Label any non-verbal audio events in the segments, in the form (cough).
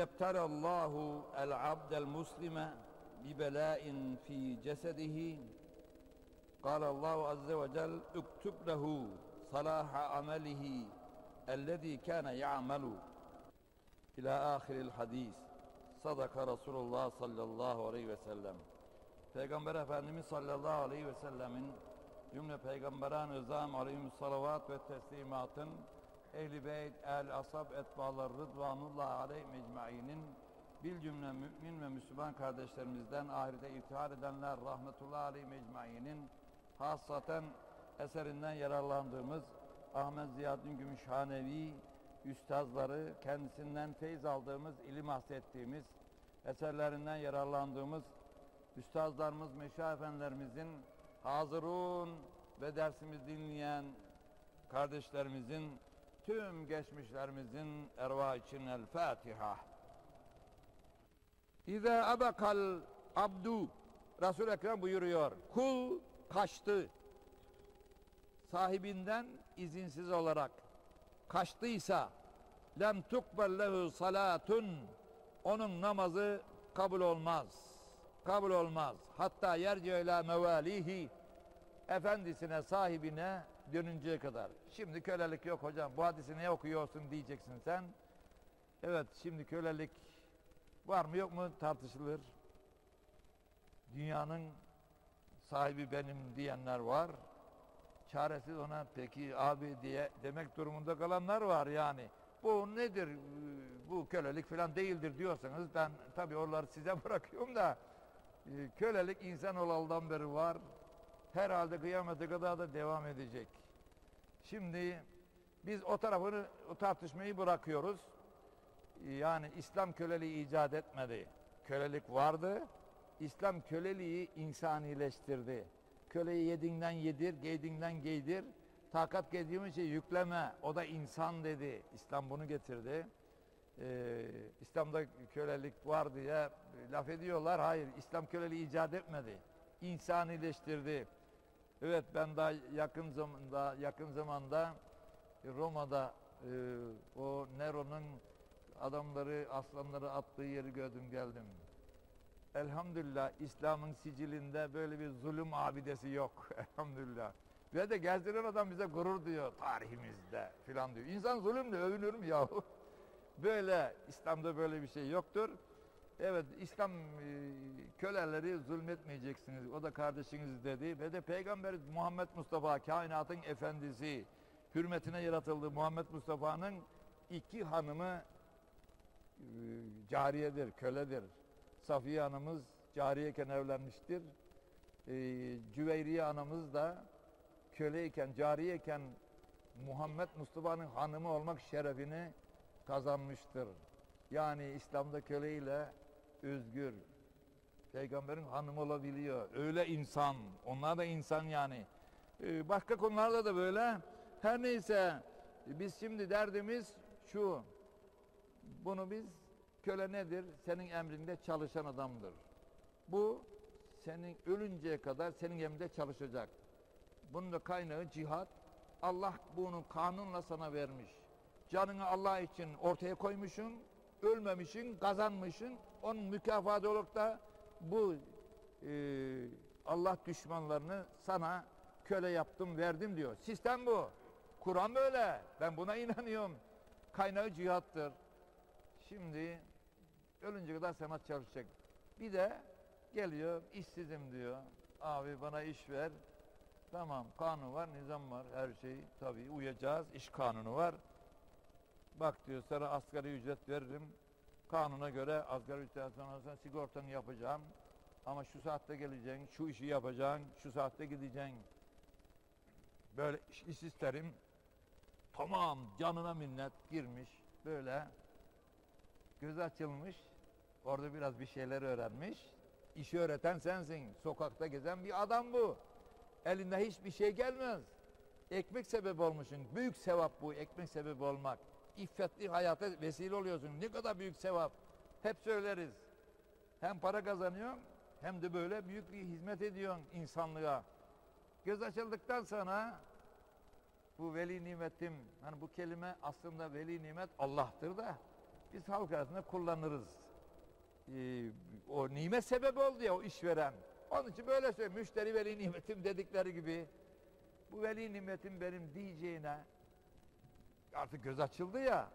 إذا ابتلى الله العبد المسلم ببلاء في جسده قال الله عز وجل اكتب له صلاح عمله الذي كان يعمل إلى آخر الحديث صدق رسول الله sallallahu aleyhi ve sellem. Peygamber Efendimiz sallallahu aleyhi ve sellemin cümle peygamberan ızam aleyhim salavat ve teslimatın ehli beyt, el asab, etbalar rıdvanullah aleyh mecmainin bil cümle mümin ve Müslüman kardeşlerimizden ahirete irtihar edenler rahmetullah aleyh mecmainin hassaten eserinden yararlandığımız Ahmet Ziyaddin Gümüşhanevi üstazları kendisinden feyz aldığımız, ilim hassettiğimiz, eserlerinden yararlandığımız üstazlarımız, meşah efendilerimizin hazırun ve dersimizi dinleyen kardeşlerimizin tüm geçmişlerimizin erva için el Fatiha. İza abakal abdu Resul Ekrem buyuruyor. Kul kaçtı. Sahibinden izinsiz olarak kaçtıysa lem tukbel lehu salatun onun namazı kabul olmaz. Kabul olmaz. Hatta yerce ila mevalihi efendisine, sahibine dönünceye kadar. Şimdi kölelik yok hocam. Bu hadisi ne okuyorsun diyeceksin sen. Evet şimdi kölelik var mı yok mu tartışılır. Dünyanın sahibi benim diyenler var. Çaresiz ona peki abi diye demek durumunda kalanlar var yani. Bu nedir? Bu kölelik falan değildir diyorsanız ben tabii oraları size (laughs) bırakıyorum da e, kölelik insan olaldan beri var. Herhalde kıyamete kadar da devam edecek. Şimdi biz o tarafını, o tartışmayı bırakıyoruz. Yani İslam köleliği icat etmedi. Kölelik vardı. İslam köleliği insanileştirdi. Köleyi yediğinden yedir, giydiğinden giydir. Takat giydiğimiz şey yükleme. O da insan dedi. İslam bunu getirdi. Ee, İslam'da kölelik var diye laf ediyorlar. Hayır, İslam köleliği icat etmedi. İnsanileştirdi. Evet ben daha yakın zamanda yakın zamanda Roma'da e, o Nero'nun adamları aslanları attığı yeri gördüm geldim. Elhamdülillah İslam'ın sicilinde böyle bir zulüm abidesi yok. (laughs) Elhamdülillah. Ve de gezdiren adam bize gurur diyor tarihimizde filan diyor. İnsan zulümle övünür mü yahu? (laughs) Böyle İslam'da böyle bir şey yoktur. Evet İslam e, köleleri zulmetmeyeceksiniz. O da kardeşiniz dedi. Ve de Peygamber Muhammed Mustafa kainatın efendisi hürmetine yaratıldı Muhammed Mustafa'nın iki hanımı e, cariyedir, köledir. Safiye anamız cariyeken evlenmiştir. E, Cüveyriye anamız da köleyken, cariyeken Muhammed Mustafa'nın hanımı olmak şerefini kazanmıştır. Yani İslam'da köleyle özgür. Peygamberin hanımı olabiliyor. Öyle insan. Onlar da insan yani. Ee, başka konularda da böyle. Her neyse biz şimdi derdimiz şu. Bunu biz köle nedir? Senin emrinde çalışan adamdır. Bu senin ölünceye kadar senin emrinde çalışacak. Bunun da kaynağı cihat. Allah bunu kanunla sana vermiş. Canını Allah için ortaya koymuşsun ölmemişsin, kazanmışsın. Onun mükafatı olarak da bu e, Allah düşmanlarını sana köle yaptım, verdim diyor. Sistem bu. Kur'an böyle. Ben buna inanıyorum. Kaynağı cihattır. Şimdi ölünce kadar sanat çalışacak. Bir de geliyor işsizim diyor. Abi bana iş ver. Tamam kanun var, nizam var, her şey tabii uyacağız. İş kanunu var. Bak diyor sana asgari ücret veririm. Kanuna göre asgari ücret sonra sigortanı yapacağım. Ama şu saatte geleceksin, şu işi yapacaksın, şu saatte gideceksin. Böyle iş, iş isterim. Tamam canına minnet girmiş böyle. Göz açılmış. Orada biraz bir şeyler öğrenmiş. İşi öğreten sensin. Sokakta gezen bir adam bu. Elinde hiçbir şey gelmez. Ekmek sebebi olmuşsun. Büyük sevap bu ekmek sebebi olmak iffetli hayata vesile oluyorsun. Ne kadar büyük sevap. Hep söyleriz. Hem para kazanıyorsun hem de böyle büyük bir hizmet ediyorsun insanlığa. Göz açıldıktan sonra bu veli nimetim, hani bu kelime aslında veli nimet Allah'tır da biz halk arasında kullanırız. Ee, o nimet sebebi oldu ya o işveren. Onun için böyle söylüyor. Müşteri veli nimetim dedikleri gibi. Bu veli nimetim benim diyeceğine artık göz açıldı ya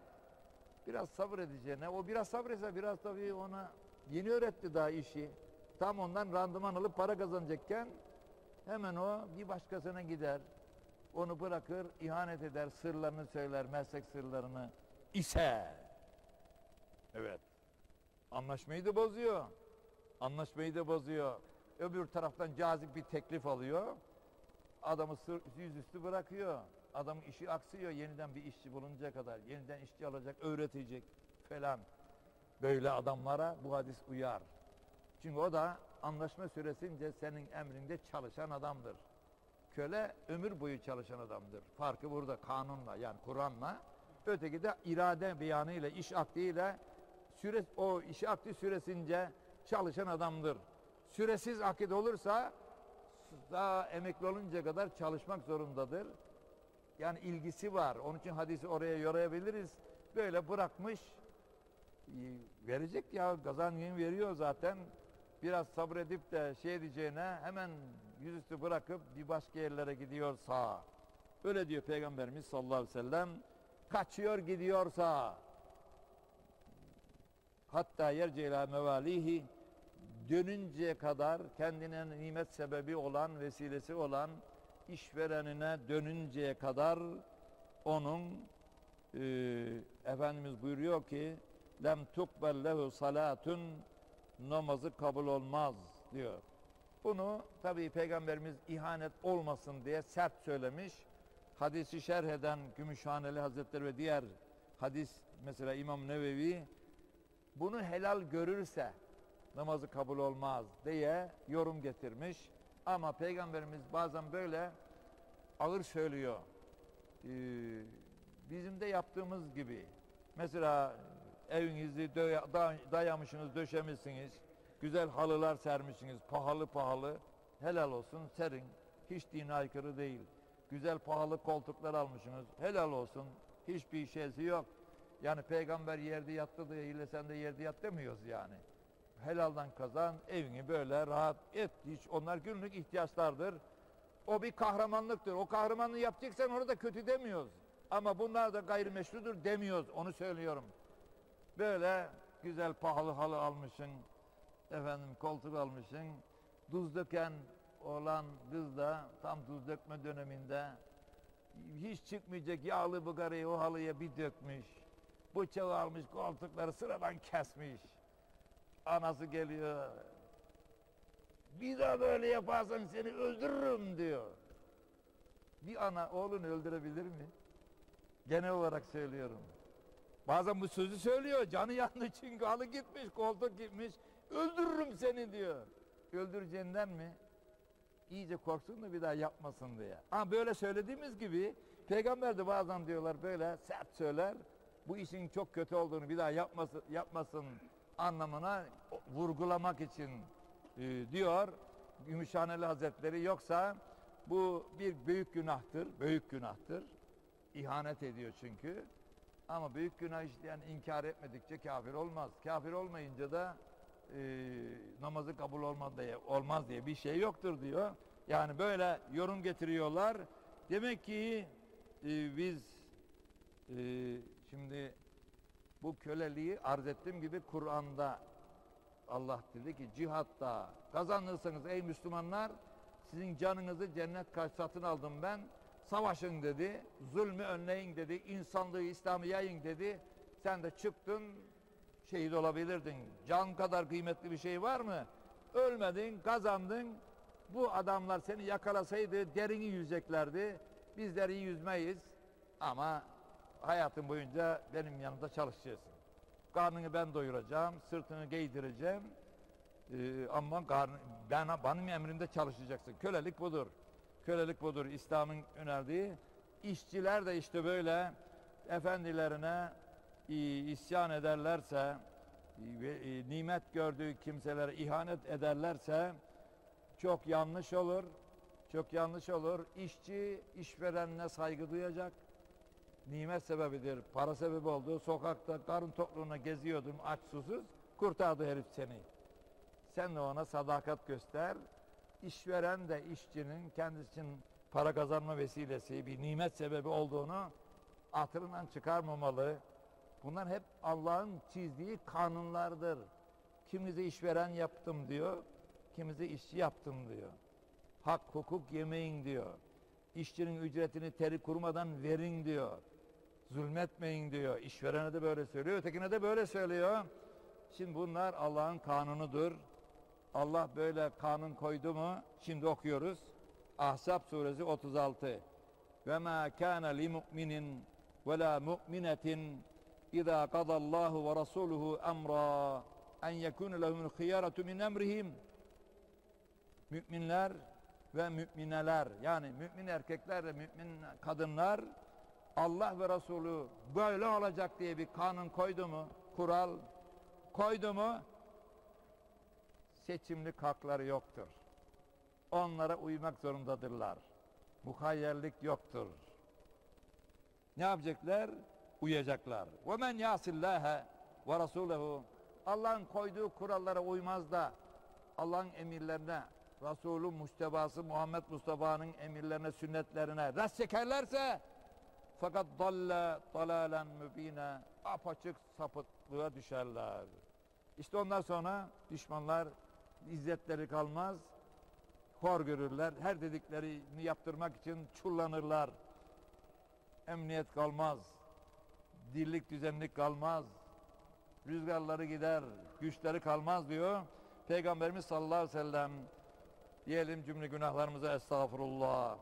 biraz sabır edeceğine o biraz sabretse biraz tabii ona yeni öğretti daha işi. Tam ondan randıman alıp para kazanacakken hemen o bir başkasına gider. Onu bırakır, ihanet eder, sırlarını söyler, meslek sırlarını ise evet anlaşmayı da bozuyor. Anlaşmayı da bozuyor. Öbür taraftan cazip bir teklif alıyor. Adamı sır, yüzüstü bırakıyor. Adamın işi aksıyor yeniden bir işçi bulunca kadar. Yeniden işçi alacak, öğretecek falan. Böyle adamlara bu hadis uyar. Çünkü o da anlaşma süresince senin emrinde çalışan adamdır. Köle ömür boyu çalışan adamdır. Farkı burada kanunla yani Kur'an'la. Öteki de irade beyanıyla, iş akdiyle süre, o iş akdi süresince çalışan adamdır. Süresiz akit olursa daha emekli olunca kadar çalışmak zorundadır. Yani ilgisi var. Onun için hadisi oraya yorayabiliriz. Böyle bırakmış e, verecek ya gazancını veriyor zaten. Biraz sabredip de şey diyeceğine hemen yüzüstü bırakıp bir başka yerlere gidiyorsa öyle diyor Peygamberimiz sallallahu aleyhi ve sellem kaçıyor gidiyorsa hatta yerce ila mevalihi dönünceye kadar kendine nimet sebebi olan vesilesi olan işverenine dönünceye kadar onun e, Efendimiz buyuruyor ki lem tukbel lehu salatun namazı kabul olmaz diyor. Bunu tabi Peygamberimiz ihanet olmasın diye sert söylemiş. Hadisi şerh eden Gümüşhaneli Hazretleri ve diğer hadis mesela İmam Nevevi bunu helal görürse namazı kabul olmaz diye yorum getirmiş. Ama Peygamberimiz bazen böyle ağır söylüyor. Ee, bizim de yaptığımız gibi. Mesela evinizi dayamışsınız, döşemişsiniz. Güzel halılar sermişsiniz, pahalı pahalı. Helal olsun serin. Hiç dine aykırı değil. Güzel pahalı koltuklar almışsınız. Helal olsun. Hiçbir şeysi yok. Yani peygamber yerde yattı diye sen de yerde yat demiyoruz yani. Helaldan kazan, evini böyle rahat et. Hiç onlar günlük ihtiyaçlardır. O bir kahramanlıktır. O kahramanlığı yapacaksan onu da kötü demiyoruz. Ama bunlar da gayrimeşrudur demiyoruz. Onu söylüyorum. Böyle güzel pahalı halı almışsın. Efendim koltuk almışsın. Tuz döken olan kız da tam tuz dökme döneminde hiç çıkmayacak yağlı bıgarayı o halıya bir dökmüş. Bıçağı almış koltukları sıradan kesmiş. Anası geliyor. Bir daha böyle yaparsan seni öldürürüm diyor. Bir ana oğlunu öldürebilir mi? Genel olarak söylüyorum. Bazen bu sözü söylüyor. Canı yandı çünkü halı gitmiş, koltuk gitmiş. Öldürürüm seni diyor. Öldüreceğinden mi? İyice korksun da bir daha yapmasın diye. Ama böyle söylediğimiz gibi peygamber de bazen diyorlar böyle sert söyler. Bu işin çok kötü olduğunu bir daha yapmasın, yapmasın anlamına vurgulamak için e, diyor Gümüşhaneli Hazretleri yoksa bu bir büyük günahtır, büyük günahtır. İhanet ediyor çünkü. Ama büyük günah işleyen inkar etmedikçe kafir olmaz. Kafir olmayınca da e, namazı kabul olmaz diye, olmaz diye bir şey yoktur diyor. Yani böyle yorum getiriyorlar. Demek ki e, biz e, şimdi bu köleliği arz ettiğim gibi Kur'an'da Allah dedi ki cihatta kazanırsanız ey Müslümanlar sizin canınızı cennet satın aldım ben. Savaşın dedi. Zulmü önleyin dedi. İnsanlığı İslam'ı yayın dedi. Sen de çıktın şehit olabilirdin. Can kadar kıymetli bir şey var mı? Ölmedin kazandın. Bu adamlar seni yakalasaydı derini yüzeceklerdi. Bizler iyi yüzmeyiz. Ama hayatın boyunca benim yanımda çalışacaksın karnını ben doyuracağım, sırtını giydireceğim. Ee, ama karnı, ben, benim emrimde çalışacaksın. Kölelik budur. Kölelik budur. İslam'ın önerdiği. İşçiler de işte böyle efendilerine e, isyan ederlerse e, nimet gördüğü kimselere ihanet ederlerse çok yanlış olur. Çok yanlış olur. İşçi işverenine saygı duyacak. Nimet sebebidir, para sebebi oldu. Sokakta karın tokluğuna geziyordun aç susuz, kurtardı herif seni. Sen de ona sadakat göster. İşveren de işçinin kendisi için para kazanma vesilesi, bir nimet sebebi olduğunu hatırından çıkarmamalı. Bunlar hep Allah'ın çizdiği kanunlardır. Kimisi işveren yaptım diyor, kimisi işçi yaptım diyor. Hak hukuk yemeyin diyor. İşçinin ücretini teri kurumadan verin diyor. Zulmetmeyin diyor. İşverene de böyle söylüyor, ötekine de böyle söylüyor. Şimdi bunlar Allah'ın kanunudur. Allah böyle kanun koydu mu? Şimdi okuyoruz. Ahzab suresi 36. Ve ma kana li mu'minin ve la mu'minetin İza qadallahu ve rasuluhu emra en yekun lehumul khiyaratu min emrihim. Müminler ve mümineler yani mümin erkekler ve mümin kadınlar Allah ve Resulü böyle olacak diye bir kanun koydu mu? Kural koydu mu? Seçimlik hakları yoktur. Onlara uymak zorundadırlar. Muhayyerlik yoktur. Ne yapacaklar? Uyacaklar. Men yasillâhe ve rasûlehu Allah'ın koyduğu kurallara uymaz da Allah'ın emirlerine Resulü Mustafa'sı Muhammed Mustafa'nın emirlerine, sünnetlerine rast çekerlerse fakat dalle dalalen mübine apaçık sapıklığa düşerler. İşte ondan sonra düşmanlar izzetleri kalmaz, hor görürler. Her dediklerini yaptırmak için çullanırlar. Emniyet kalmaz. Dirlik düzenlik kalmaz. Rüzgarları gider, güçleri kalmaz diyor. Peygamberimiz sallallahu aleyhi ve sellem diyelim cümle günahlarımıza estağfurullah.